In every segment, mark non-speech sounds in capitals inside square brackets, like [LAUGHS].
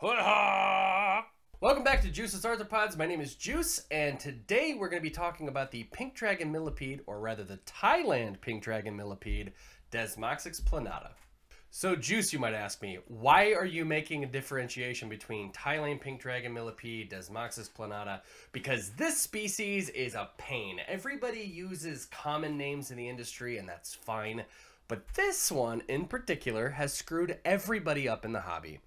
Welcome back to Juice's Arthropods. My name is Juice, and today we're going to be talking about the pink dragon millipede, or rather the Thailand pink dragon millipede, Desmoxytes planata. So, Juice, you might ask me, why are you making a differentiation between Thailand pink dragon millipede, Desmoxytes planata? Because this species is a pain. Everybody uses common names in the industry, and that's fine. But this one in particular has screwed everybody up in the hobby.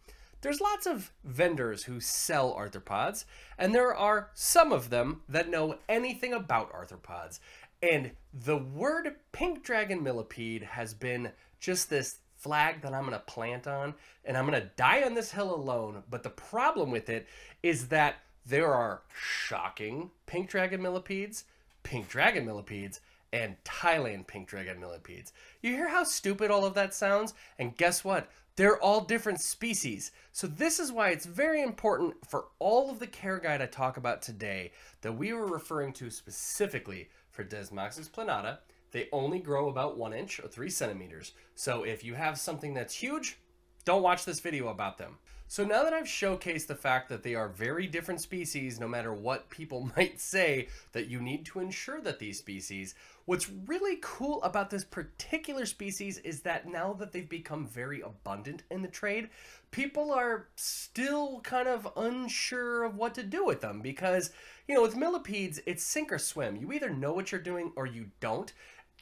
There's lots of vendors who sell arthropods, and there are some of them that know anything about arthropods. And the word pink dragon millipede has been just this flag that I'm going to plant on, and I'm going to die on this hill alone. But the problem with it is that there are shocking pink dragon millipedes, pink dragon millipedes, and Thailand pink dragon millipedes. You hear how stupid all of that sounds? And guess what? They're all different species. So this is why it's very important for all of the care guide I talk about today that we were referring to specifically for Desmoxytes planata. They only grow about one inch or three centimeters. So if you have something that's huge, don't watch this video about them. So now that I've showcased the fact that they are very different species, no matter what people [LAUGHS] might say, that you need to ensure that these species, what's really cool about this particular species is that now that they've become very abundant in the trade, people are still kind of unsure of what to do with them because, you know, with millipedes, it's sink or swim. You either know what you're doing or you don't.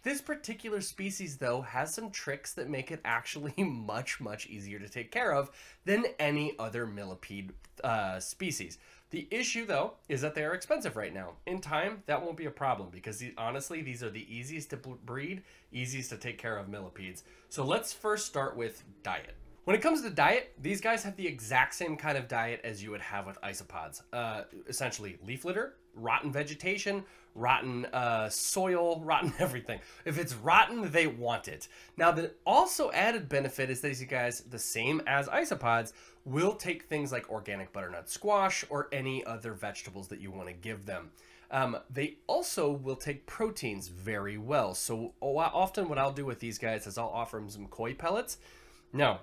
This particular species, though, has some tricks that make it actually [LAUGHS] much, much easier to take care of than any other millipede uh, species. The issue, though, is that they are expensive right now. In time, that won't be a problem because honestly, these are the easiest to breed, easiest to take care of millipedes. So let's first start with diet. When it comes to diet, these guys have the exact same kind of diet as you would have with isopods. Uh, essentially, leaf litter, rotten vegetation, rotten uh, soil, [LAUGHS] rotten everything. If it's rotten, they want it. Now, the also added benefit is that these guys, the same as isopods, will take things like organic butternut squash or any other vegetables that you want to give them. Um, they also will take proteins very well. So often what I'll do with these guys is I'll offer them some koi pellets. Now,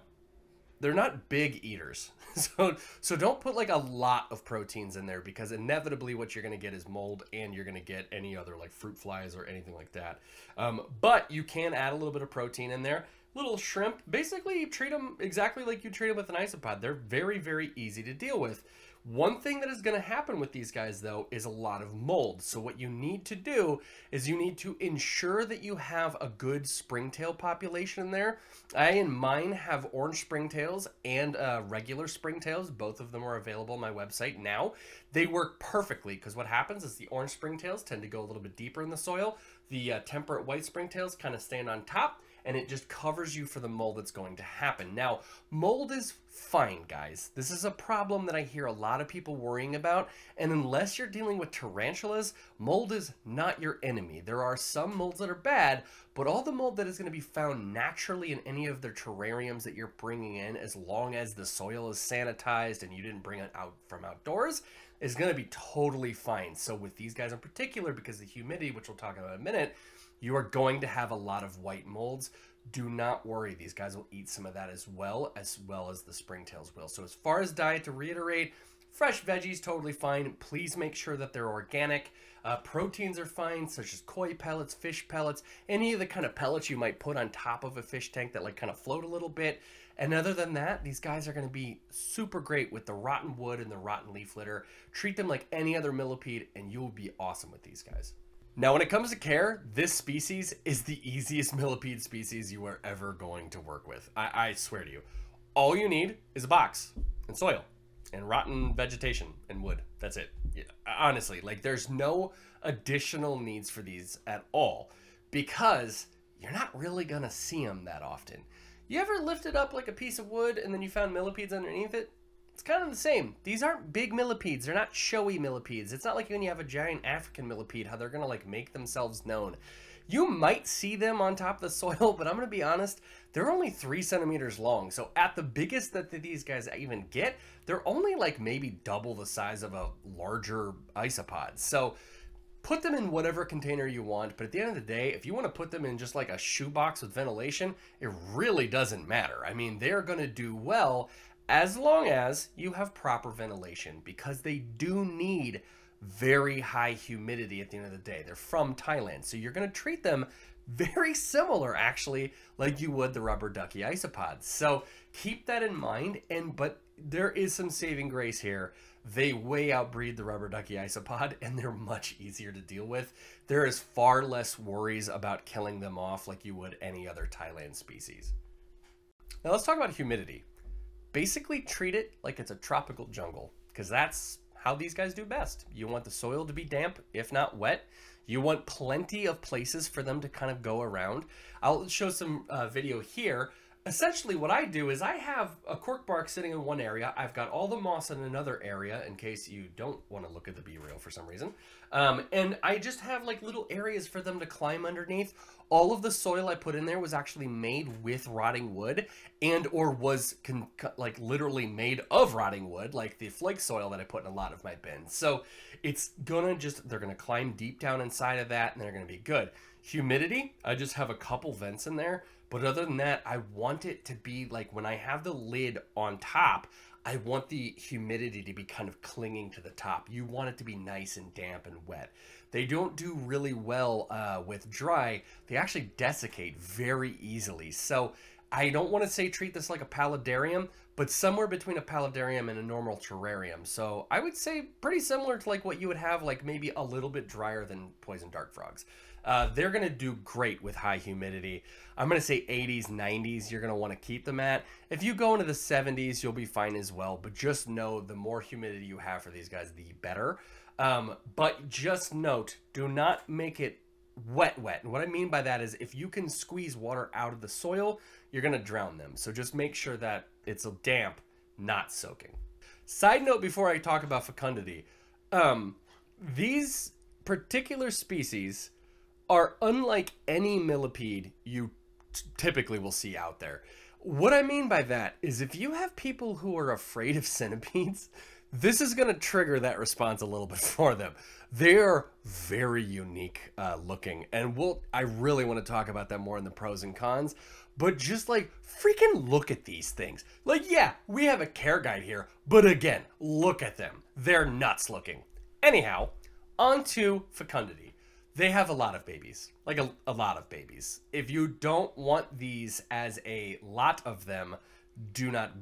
they're not big eaters. [LAUGHS] So so don't put like a lot of proteins in there because inevitably what you're going to get is mold and you're going to get any other like fruit flies or anything like that. Um, but you can add a little bit of protein in there. Little shrimp, basically treat them exactly like you treat them with an isopod. They're very, very easy to deal with. One thing that is going to happen with these guys, though, is a lot of mold. So what you need to do is you need to ensure that you have a good springtail population in there. I, in mine, have orange springtails and uh, regular springtails. Both of them are available on my website now. They work perfectly because what happens is the orange springtails tend to go a little bit deeper in the soil. The uh, temperate white springtails kind of stand on top and it just covers you for the mold that's going to happen. Now, mold is fine, guys. This is a problem that I hear a lot of people worrying about, and unless you're dealing with tarantulas, mold is not your enemy. There are some molds that are bad, but all the mold that is going to be found naturally in any of their terrariums that you're bringing in, as long as the soil is sanitized and you didn't bring it out from outdoors, is going to be totally fine. So with these guys in particular, because the humidity, which we'll talk about in a minute, you are going to have a lot of white molds. Do not worry, these guys will eat some of that as well, as well as the springtails will. So as far as diet, to reiterate, fresh veggies, totally fine. Please make sure that they're organic. Uh, proteins are fine, such as koi pellets, fish pellets, any of the kind of pellets you might put on top of a fish tank that like kind of float a little bit. And other than that, these guys are going to be super great with the rotten wood and the rotten leaf litter. Treat them like any other millipede, and you'll be awesome with these guys. Now, when it comes to care, this species is the easiest [LAUGHS] millipede species you are ever going to work with. I, I swear to you. All you need is a box and soil and rotten vegetation and wood. That's it. Yeah, honestly, like there's no additional needs for these at all because you're not really going to see them that often. You ever lifted up like a piece of wood and then you found millipedes underneath it? It's kind of the same. These aren't big millipedes. They're not showy millipedes. It's not like when you have a giant African millipede, how they're going to like make themselves known. You might see them on top of the [LAUGHS] soil, but I'm going to be honest, they're only three centimeters long. So at the biggest that these guys even get, they're only like maybe double the size of a larger isopod. So put them in whatever container you want, but at the end of the day, if you want to put them in just like a shoebox with ventilation, it really doesn't matter. I mean, they're going to do well as long as you have proper ventilation because they do need very high humidity at the end of the day. They're from Thailand, so you're going to treat them very similar actually like you would the rubber ducky isopods. So keep that in mind and but there is some saving grace here. They way outbreed the rubber ducky isopod and they're much easier to deal with. There is far less worries about killing them off like you would any other Thailand species. Now let's talk about humidity. Basically treat it like it's a tropical jungle because that's how these guys do best. You want the soil to be damp, if not wet. You want plenty of places for them to kind of go around. I'll show some uh, video here essentially what I do is I have a cork bark sitting in one area. I've got all the moss in another area in case you don't want to look at the B-roll for some reason. Um, and I just have like little areas for them to climb underneath. All of the soil I put in there was actually made with rotting wood and or was like literally made of rotting wood, like the flake soil that I put in a lot of my bins. So it's gonna just, they're gonna climb deep down inside of that and they're gonna be good. Humidity, I just have a couple vents in there but other than that, I want it to be like when I have the lid on top, I want the humidity to be kind of clinging to the top. You want it to be nice and damp and wet. They don't do really well uh, with dry. They actually desiccate very easily. So I don't want to say treat this like a paludarium, but somewhere between a paludarium and a normal terrarium. So I would say pretty similar to like what you would have, like maybe a little bit drier than poison dart frogs. Uh, they're going to do great with high humidity. I'm going to say 80s, 90s, you're going to want to keep them at. If you go into the 70s, you'll be fine as well. But just know the more humidity you have for these guys, the better. Um, but just note, do not make it wet wet. And what I mean by that is if you can squeeze water out of the soil, you're going to drown them. So just make sure that it's a damp, not soaking. Side note before I talk about fecundity, um, these particular species are unlike any millipede you typically will see out there. What I mean by that is if you have people who are afraid of centipedes, this is going to trigger that response a little [LAUGHS] bit for them. They're very unique uh, looking, and we'll. I really want to talk about that more in the pros and cons. But just like freaking look at these things. Like, yeah, we have a care guide here, but again, look at them. They're nuts looking. Anyhow, on to fecundity they have a lot of babies, like a, a lot of babies. If you don't want these as a lot of them, do not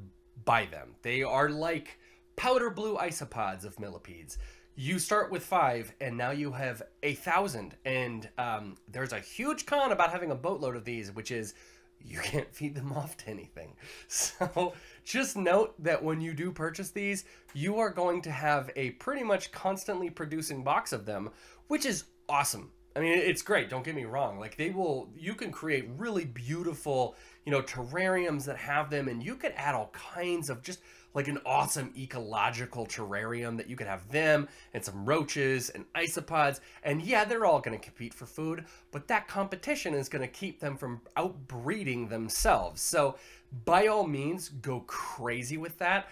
buy them. They are like powder blue isopods of millipedes. You start with five, and now you have a thousand. And um, there's a huge con about having a boatload of these, which is you [LAUGHS] can't feed them off to anything. [LAUGHS] So just note that when you do purchase these, you are going to have a pretty much constantly producing box of them, which is awesome. I mean, it's great. Don't get me wrong. Like they will, you can create really beautiful, you know, terrariums that have them, and you could add all kinds of just like an awesome ecological terrarium that you could have them and some roaches and isopods. And yeah, they're all going to compete for food, but that competition is going to keep them from outbreeding themselves. So by all means, go crazy with that.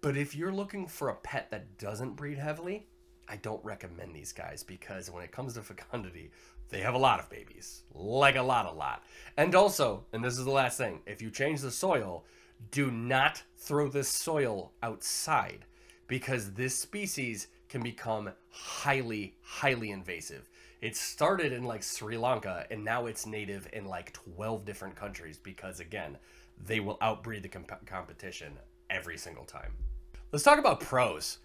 But if you're looking for a pet that doesn't breed heavily, I don't recommend these guys because when it comes to fecundity, they have a lot of babies. Like a lot, a lot. And also, and this is the last thing, if you change the soil, do not throw this soil outside because this species can become highly, highly invasive. It started in like Sri Lanka and now it's native in like 12 different countries because, again, they will outbreed the comp competition every single time. Let's talk about pros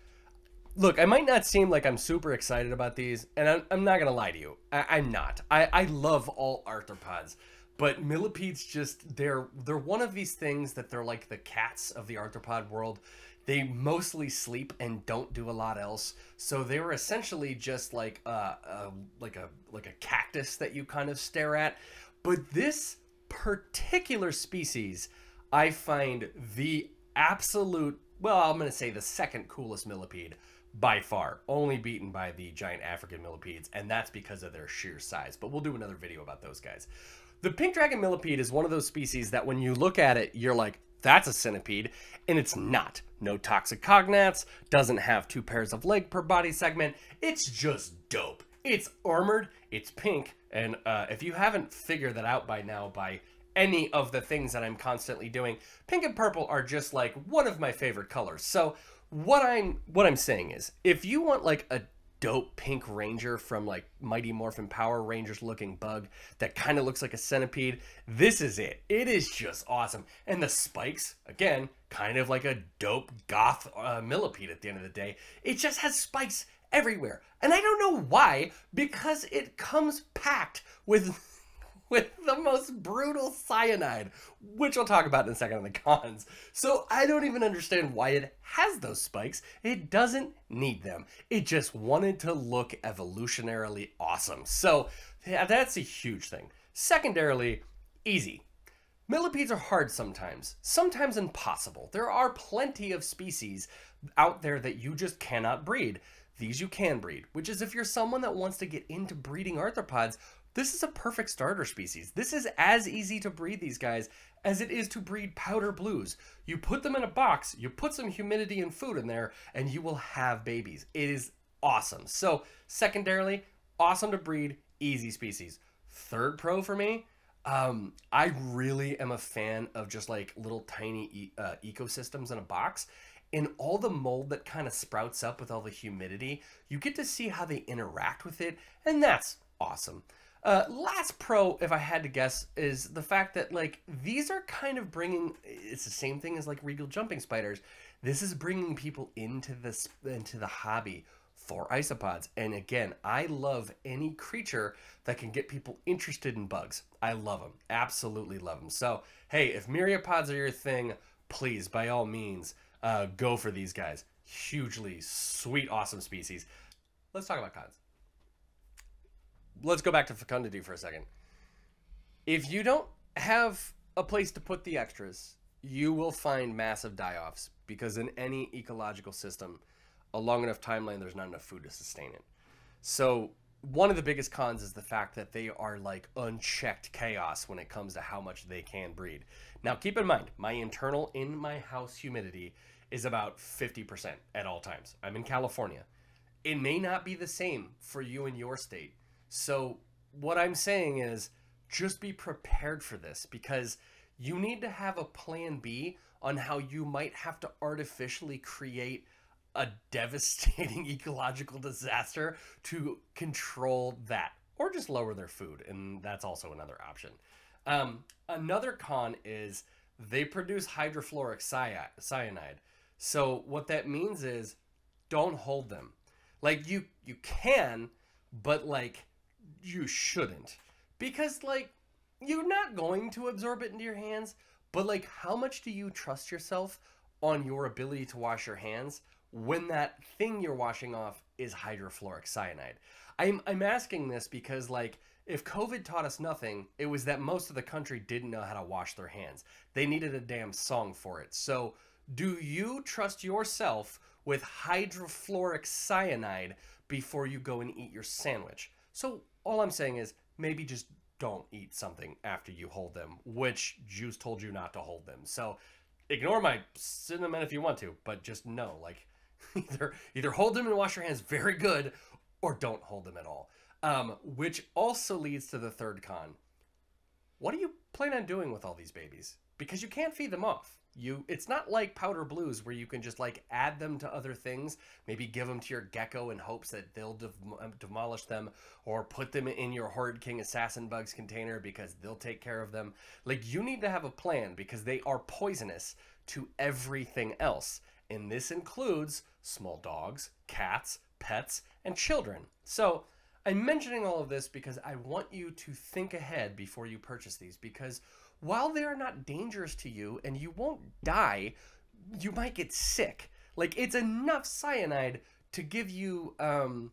look, I might not seem like I'm super excited about these, and I'm, I'm not gonna lie to you. I, am not. I, I love all arthropods, but millipedes just they're they're one of these things that they're like the cats of the arthropod world. They mostly sleep and don't do a lot else, so they were essentially just like a, a like a like a cactus that you kind of stare at. But this particular species, I find the absolute well, I'm going to say the second coolest millipede by far, only beaten by the giant African millipedes, and that's because of their sheer size. But we'll do another video about those guys. The pink dragon millipede is one of those species that when you look at it, you're like, that's a centipede, and it's not. No toxicognaths, doesn't have two pairs of leg per body segment. It's just dope. It's armored, it's pink, and uh, if you haven't figured that out by now by any of the things that I'm constantly doing. Pink and purple are just like one of my favorite colors. So what I'm what I'm saying is if you want like a dope pink ranger from like Mighty Morphin Power Rangers looking bug that kind of looks like a centipede. This is it. It is just awesome. And the spikes, again, kind of like a dope goth uh, millipede at the end of the day. It just has spikes everywhere. And I don't know why, because it comes packed with [LAUGHS] with the most brutal cyanide, which we'll talk about in a second on the cons. So I don't even understand why it has those spikes. It doesn't need them. It just wanted to look evolutionarily awesome. So yeah, that's a huge thing. Secondarily, easy. Millipedes are hard sometimes, sometimes impossible. There are plenty of species out there that you just cannot breed. These you can breed, which is if you're someone that wants to get into breeding arthropods, this is a perfect starter species. This is as easy to breed these guys as it is to breed powder blues. You put them in a box, you put some humidity and food in there, and you will have babies. It is awesome. So, secondarily, awesome to breed, easy species. Third pro for me, um, I really am a fan of just like little tiny e uh, ecosystems in a box. And all the mold that kind of sprouts up with all the humidity, you get to see how they interact with it, and that's awesome. Uh, last pro, if I had to guess, is the fact that like these are kind of bringing. It's the same thing as like regal jumping spiders. This is bringing people into this into the hobby for isopods. And again, I love any creature that can get people interested in bugs. I love them, absolutely love them. So hey, if myriapods are your thing, please by all means uh, go for these guys. Hugely sweet, awesome species. Let's talk about cons let's go back to fecundity for a second. If you don't have a place to put the extras, you will find massive die-offs because in any ecological system, a long enough timeline, there's not enough food to sustain it. So one of the biggest cons is the fact that they are like unchecked chaos when it comes to how much they can breed. Now, keep in mind, my internal in my house humidity is about 50% at all times. I'm in California. It may not be the same for you in your state. So, what I'm saying is just be prepared for this because you need to have a plan B on how you might have to artificially create a devastating [LAUGHS] ecological disaster to control that or just lower their food and that's also another option. Um, another con is they produce hydrofluoric cyanide. So what that means is don't hold them. Like you you can but like you shouldn't. Because, like, you're not going to absorb it into your hands, but, like, how much do you trust yourself on your ability to wash your hands when that thing you're washing off is hydrofluoric cyanide? I'm, I'm asking this because, like, if COVID taught us nothing, it was that most of the country didn't know how to wash their hands. They needed a damn song for it. So, do you trust yourself with hydrofluoric cyanide before you go and eat your sandwich? So, all I'm saying is maybe just don't eat something after you hold them, which Juice told you not to hold them. So ignore my cinnamon if you want to, but just know, like, [LAUGHS] either either hold them and wash your hands very good, or don't hold them at all. Um, which also leads to the third con. What do you plan on doing with all these babies? Because you can't feed them off you it's not like powder blues where you can just like add them to other things. Maybe give them to your gecko in hopes that they'll de um, demolish them or put them in your horde king assassin bugs container because they'll take care of them. Like you need to have a plan because they are poisonous to everything else. And this includes small dogs cats pets and children. So i'm mentioning all of this because i want you to think ahead before you purchase these because while they are not dangerous to you and you won't die, you might get sick. Like it's enough cyanide to give you um,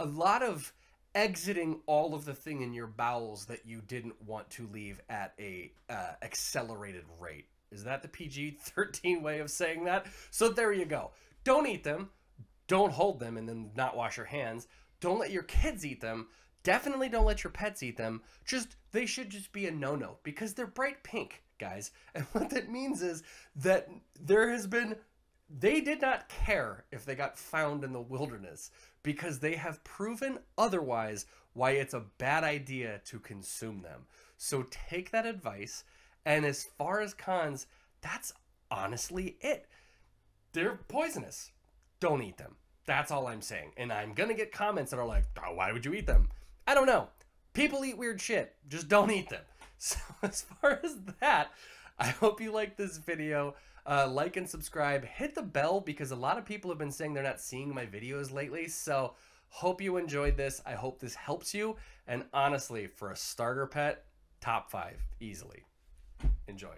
a lot of exiting all of the thing in your bowels that you didn't want to leave at a uh, accelerated rate. Is that the PG 13 way of saying that? So there you go. Don't eat them. Don't hold them and then not wash your hands. Don't let your kids eat them. Definitely don't let your pets eat them. Just, they should just be a no-no because they're bright pink, guys. [LAUGHS] And what that means is that there has been, they did not care if they got found in the wilderness because they have proven otherwise why it's a bad idea to consume them. So take that advice And as far as cons, that's honestly it. They're poisonous. Don't eat them. That's all I'm saying. And I'm going to get comments that are like, oh, why would you eat them? I don't know. People eat weird shit. Just don't eat them. [LAUGHS] So, as far as that, I hope you like this video. Uh, like and subscribe. Hit the bell because a lot of people have been saying they're not seeing my videos lately. So, hope you enjoyed this. I hope this helps you. And honestly, for a starter pet, top five easily. Enjoy.